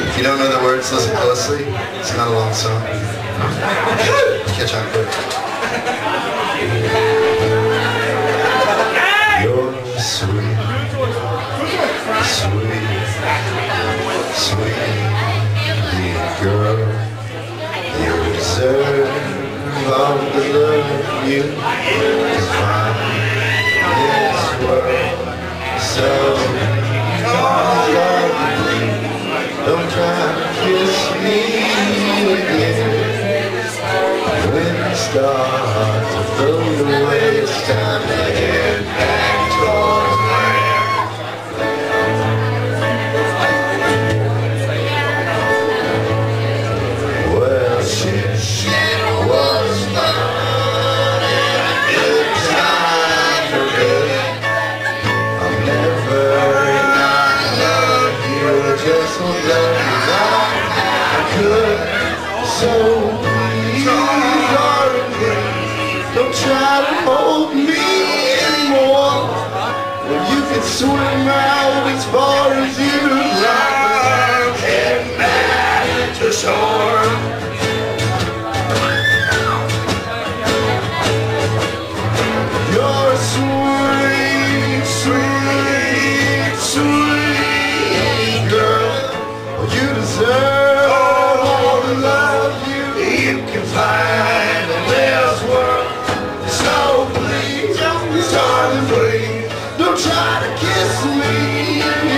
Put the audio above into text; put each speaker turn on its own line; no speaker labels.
If you don't know the words, listen closely. It's not a long song. Catch on quick. You're sweet, sweet, sweet girl. You deserve all the love you kiss me again When the stars are blown away, time to swim out as far as you like. Can't matter to someone. try to kiss me.